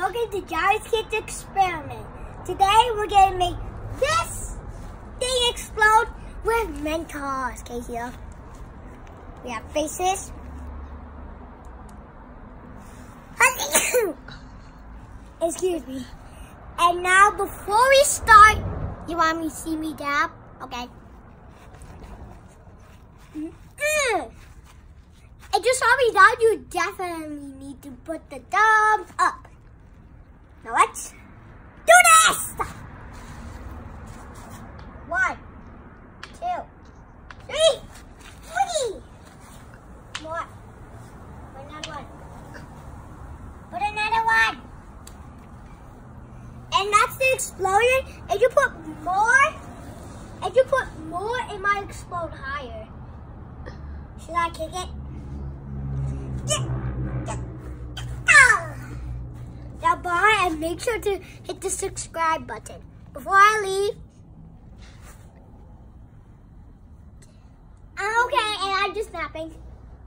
welcome to Giants Kids Experiment. Today we're gonna make this thing explode with Mentos. Okay, here. We have faces. Excuse me. And now before we start, you want me to see me dab? Okay. Mm -mm. And just saw me dab, you definitely need to put the thumbs up. And the. If you put more, if you put more, it might explode higher. Should I kick it? Now bye and make sure to hit the subscribe button. Before I leave, I'm okay and I'm just napping.